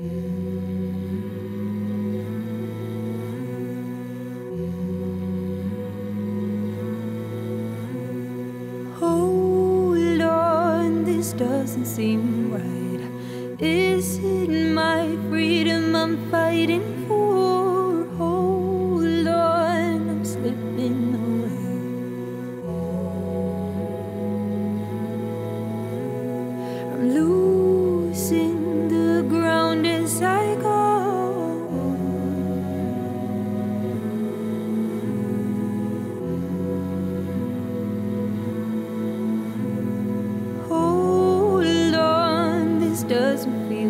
Hold on, this doesn't seem right. Is it my freedom I'm fighting for? Hold on, I'm slipping away. I'm losing.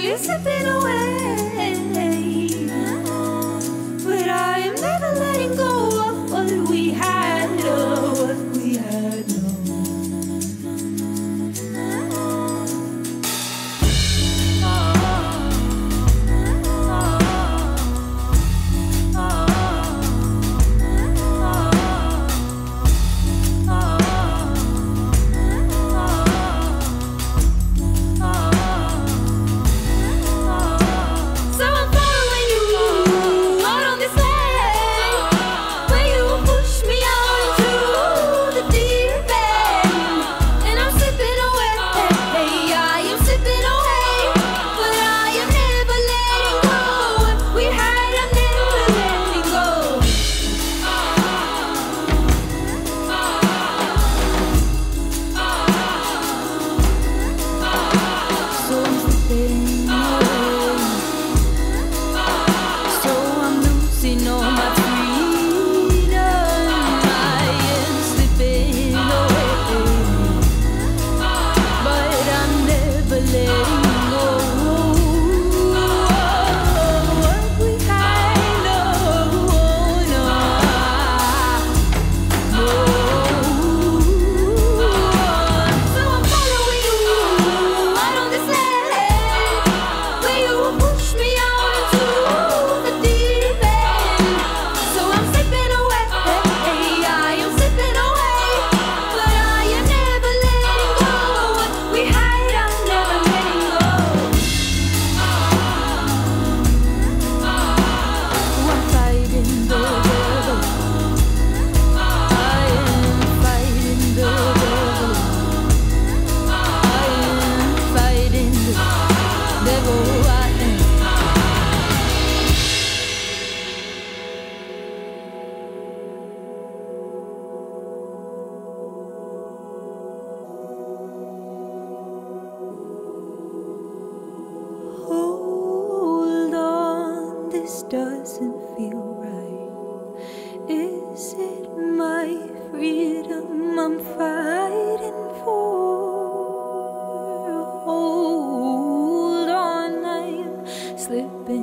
you slipping away? doesn't feel right. Is it my freedom I'm fighting for? Hold on, I'm slipping.